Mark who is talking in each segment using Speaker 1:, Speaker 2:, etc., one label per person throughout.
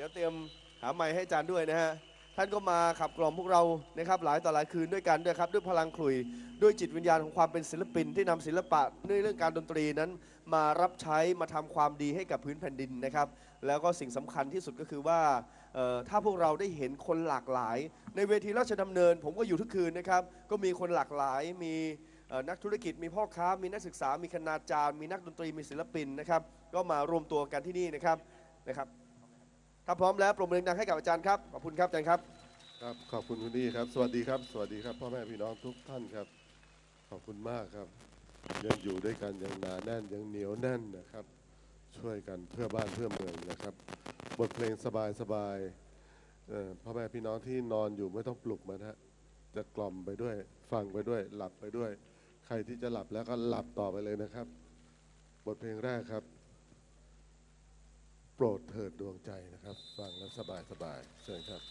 Speaker 1: ดี๋ยวเตรียมหาไม้ให้อาจารย์ด้วยนะฮะท่านก็มาขับกล่อมพวกเรานะครับหลายต่อหลายคืนด้วยกันด้วยครับด้วยพลังขลุ่ยด้วยจิตวิญญาณของความเป็นศิลปินที่นำศิลปะในเรื่องการดนตรีนั้น มารับใช้มาทำความดีให้กับพื้นแผ่นดินนะครับ แล้วก็สิ่งสำคัญที่สุดก็คือว่าถ้าพวกเราได้เห็นคนหลากหลาย ในเวทีราชดำเนิน ผมก็อยู่ทุกคืนนะครับ ก็มีคนหลากหลายมีนักธุรกิจมีพ่อค้า มีนักศึกษา มีคณาจารย์ มีนักดนตรีมีศิลปินนะครับ ก็มารวมตัวกันที่นี่นะครับนะครับ ถ้าพร้อมแล้วปรบมือดังให้กับอาจารย์ครับขอบคุณครับอาจารย์ครับ
Speaker 2: ครับขอบคุณคุณดีครับ สวัสดีครับสวัสดีครับพ่อแม่พี่น้องทุกท่านครับ ขอบคุณมากครับ ยังอยู่ด้วยกันยังหนาแน่นยังเหนียวแน่นนะครับ ช่วยกันเพื่อบ้านเพื่อเมืองนะครับ บทเพลงสบายสบายพ่อแม่พี่น้องที่นอนอยู่ไม่ต้องปลุกมันฮะจะกล่อมไปด้วย ฟังไปด้วยหลับไปด้วย ใครที่จะหลับแล้วก็หลับต่อไปเลยนะครับ บทเพลงแรกครับ โปรดเถิดดวงใจนะครับ ฟังแล้วสบายสบายเชิญครับ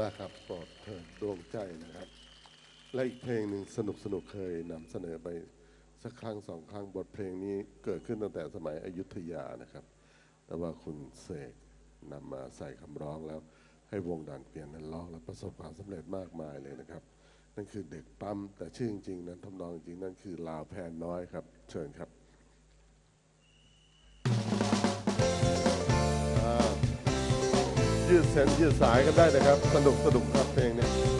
Speaker 2: มากครับโปรดเถิดดวงใจนะครับ และอีกเพลงหนึ่งสนุกสนุกเคยนำเสนอไปสักครั้งสองครั้งบทเพลงนี้เกิดขึ้นตั้งแต่สมัยอยุธยานะครับ แต่ว่าคุณเสกนำมาใส่คำร้องแล้ว ให้วงด่านเปลี่ยนนั้นร้องและประสบความสำเร็จมากมายเลยนะครับ นั่นคือเด็กปั๊มแต่ชื่อจริงๆนั้นทำนองจริงนั่นคือลาวแพนน้อยครับ เชิญครับ ยืดเส้นยืดสายกันได้นะครับ สนุกสนุกครับเพลงนี้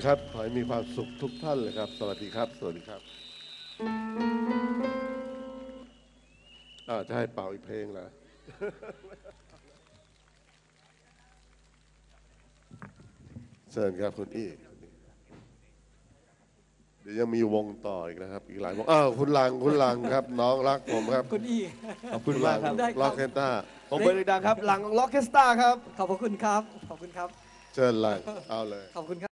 Speaker 2: คุณครับ ขอให้มีความสุขทุกท่านเลยครับ สวัสดีครับ สวัสดีครับอ่าจะให้เป่าอีกเพลงเหรอเชิญครับคุณอี้เดี๋ยวยังมีวงต่ออีกนะครับ อีกหลายวงอ้าวคุณลังคุณลังครับ น้องรักผมครับ
Speaker 3: คุณอี
Speaker 1: ขอบคุณมากครับ
Speaker 3: ได้ครับ
Speaker 2: ล็อกเคนต้า
Speaker 1: ผมเบอร์ดังครับ หลังล็อกเคสตาครับ
Speaker 3: ขอบพระคุณครับ ขอบคุณครับ
Speaker 2: เชิญลังเอาเลย
Speaker 3: ขอบคุณครับ